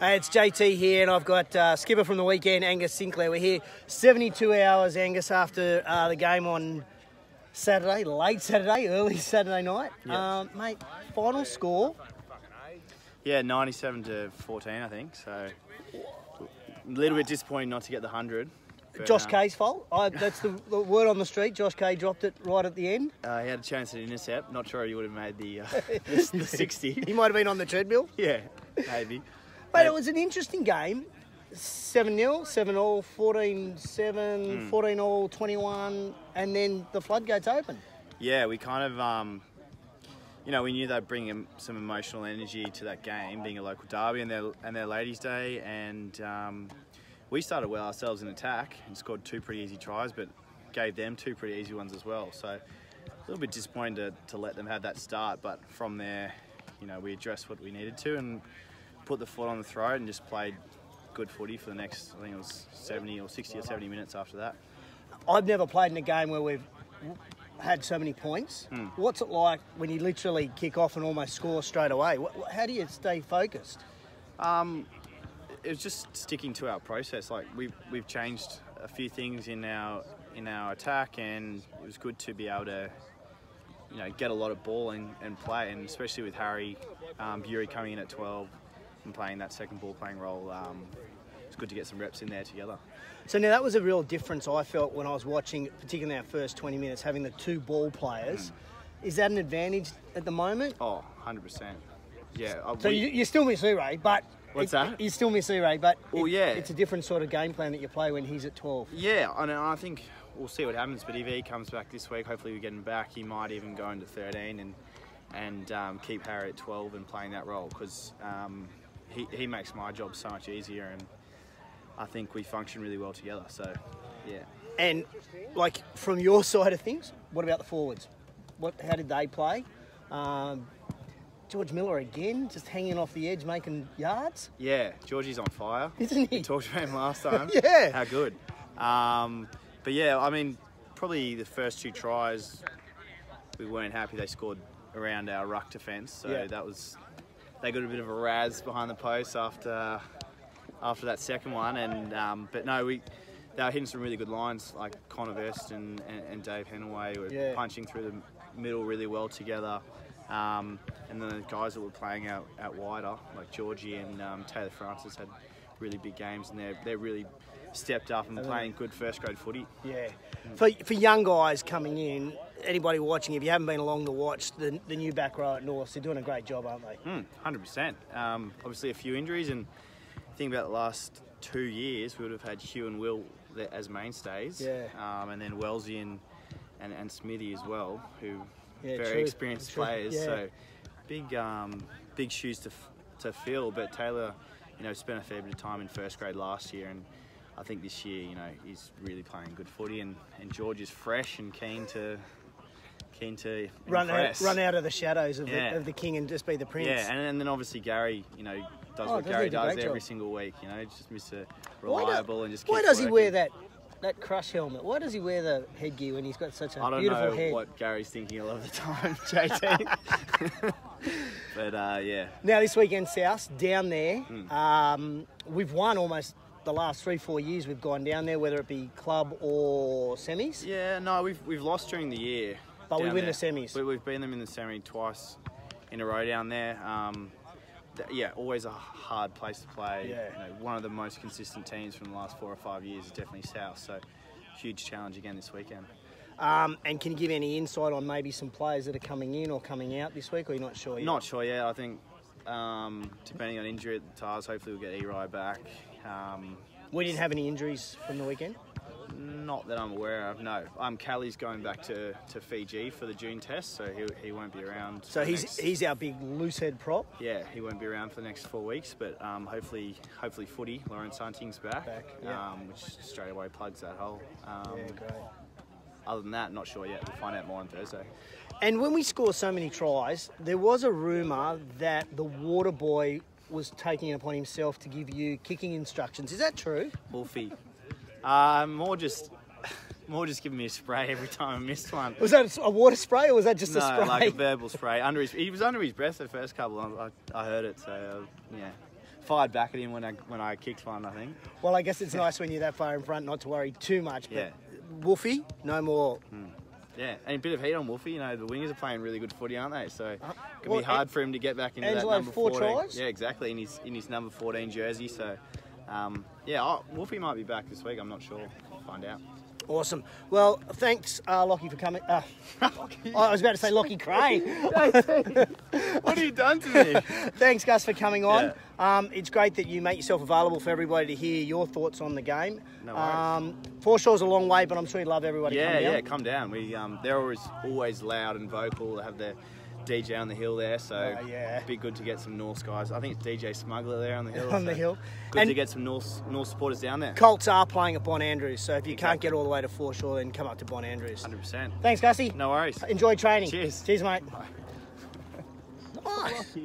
Hey, it's JT here, and I've got uh, skipper from the weekend, Angus Sinclair. We're here 72 hours, Angus, after uh, the game on Saturday, late Saturday, early Saturday night. Um, mate, final score. Yeah, 97 to 14, I think. So a little bit disappointing not to get the 100. but, Josh um, Kay's fault. I, that's the, the word on the street. Josh Kay dropped it right at the end. Uh, he had a chance at intercept. Not sure he would have made the, uh, the, the 60. He might have been on the treadmill. Yeah, maybe. But it was an interesting game. 7 0, 7 all, 14 7, 14 all, 21, and then the floodgates open. Yeah, we kind of, um, you know, we knew they'd bring some emotional energy to that game, being a local derby and their and their ladies' day, and um, we started well ourselves in attack and scored two pretty easy tries, but gave them two pretty easy ones as well. So a little bit disappointed to, to let them have that start, but from there, you know, we addressed what we needed to and put the foot on the throat and just played good footy for the next, I think it was 70 or 60 or 70 minutes after that. I've never played in a game where we've had so many points. Hmm. What's it like when you literally kick off and almost score straight away? How do you stay focused? Um, it was just sticking to our process. Like we've we've changed a few things in our in our attack, and it was good to be able to, you know, get a lot of ball and, and play, and especially with Harry um, Bury coming in at 12 and playing that second ball playing role. Um, it's good to get some reps in there together. So now that was a real difference I felt when I was watching, particularly our first 20 minutes, having the two ball players. Hmm. Is that an advantage at the moment? Oh, 100%. Yeah. So we- you, you still miss Ure, but What's it- that? You still miss Ure, but Well, it- yeah. it's a different sort of game plan that you play when he's at 12. Yeah, and I think we'll see what happens. But if he comes back this week, hopefully we get him back. He might even go into 13 and and um, keep Harry at 12 and playing that role because um, he he makes my job so much easier, and I think we function really well together. So, yeah. And like from your side of things, what about the forwards? What? How did they play? Um, George Miller again, just hanging off the edge, making yards, Yeah, Georgie's on fire. isn't he? We talked about him last time. Yeah. How good. Um, but yeah, I mean, probably the first two tries, we weren't happy. They scored around our ruck defence, so Yeah. that was they got a bit of a raz behind the post after after that second one. And um, but no, we they were hitting some really good lines like Connor Vest and, and, and Dave Henaway were Yeah. punching through the middle really well together. Um, and then the guys that were playing out, out wider, like Georgie and um, Taylor Francis, had really big games, and they're they're really stepped up and playing good first grade footy. Yeah. For, for young guys coming in, anybody watching, if you haven't been along to watch the, the new back row at North, they're doing a great job, aren't they? Hmm, Hundred percent. Um, obviously, a few injuries, and think about the last two years, we would have had Hugh and Will as mainstays. Yeah. Um, and then Wellesley and, and and Smithy as well, who Yeah, very true, experienced true, players. yeah. So big um, big shoes to f- to fill. But Taylor, you know, spent a fair bit of time in first grade last year, and I think this year, you know, he's really playing good footy. And, and George is fresh and keen to keen to Run out, run out of the shadows of, Yeah. the, of the king and just be the prince. Yeah, and, and then obviously Gary, you know, does Oh, what does Gary do does every job? single week. You know, just Mr. Do- Reliable and just. Why does he wear that that crush helmet? Why does he wear the headgear when he's got such a I don't beautiful know head? what Gary's thinking a lot of the time, JT. but uh, yeah, Now this weekend, South down there. Hmm. Um, we've won almost the last three, four years. We've gone down there, whether it be club or semis. yeah, no, we've we've lost during the year. But we win there. the semis. We, we've been them in the semi twice in a row down there. Um, th- yeah, always a hard place to play. Yeah. You know, one of the most consistent teams from the last four or five years is definitely South. So, huge challenge again this weekend. Um, and can you give any insight on maybe some players that are coming in or coming out this week, or you're not sure yet? Not sure yet. I think um, depending on injury at the Tahs, hopefully we'll get Eri back. Um, We didn't have any injuries from the weekend. not that I'm aware of. No. Um, Callie's going back to, to Fiji for the June test, so he, he won't be around. So he's next- he's our big loose head prop. yeah, he won't be around for the next four weeks, but um, hopefully, hopefully, footy. Lawrence Hunting's back, Back, yeah. um, which straight away plugs that hole. Um, Yeah, great. Other than that, not sure yet. We'll find out more on Thursday. And when we score so many tries, there was a rumour that the water boy was taking it upon himself to give you kicking instructions. Is that true? Wolfie, uh, more just, more just giving me a spray every time I missed one. Was that a water spray or was that just a No, spray? like a verbal spray under his. He was under his breath the first couple. I, I, I heard it, so uh, yeah. fired back at him when I when I kicked one. I think. Well, I guess it's nice when you're that far in front not to worry too much. But Yeah. Wolfie, no more. Yeah, and a bit of heat on Wolfie. You know, the wingers are playing really good footy, aren't they? So it can Uh, well, be hard for him to get back into Angelo, that number four 14. tries? Yeah, exactly. In his in his number 14 jersey. So, um, yeah, oh, Wolfie might be back this week. I'm not sure. Find out. Awesome. Well, thanks, uh, Lockie, for coming. Uh, oh, I was about to say Lockie Cray. what have you done to me? thanks, Gus, for coming on. Um, it's great that you make yourself available for everybody to hear your thoughts on the game. No worries. um, Forshaw's a long way, but I'm sure you'd love everybody yeah, yeah, come down. We um, they're always always loud and vocal. They have their DJ on the hill there, so Oh, yeah. be good to get some North guys. I think it's DJ Smuggler there on the hill. On the hill. Good And- to get some North North supporters down there. Colts are playing at Bon Andrews, so if you can't get all the way to Forshaw, then come up to Bon Andrews. 100%. Thanks, Gussie. No worries. Enjoy training. Cheers. Cheers, mate. Nice.